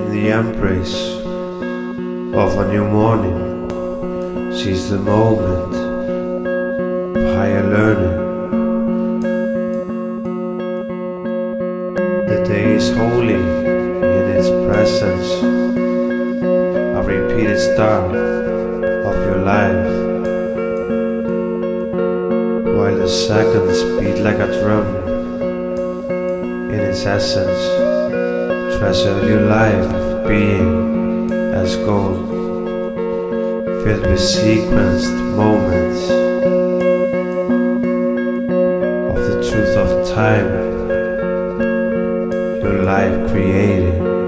the embrace of a new morning. Seize the moment of higher learning. The day is holy in its presence, a repeated start of your life. While the seconds beat like a drum, in its essence, treasure your life of being as gold, filled with sequenced moments of the truth of time your life created.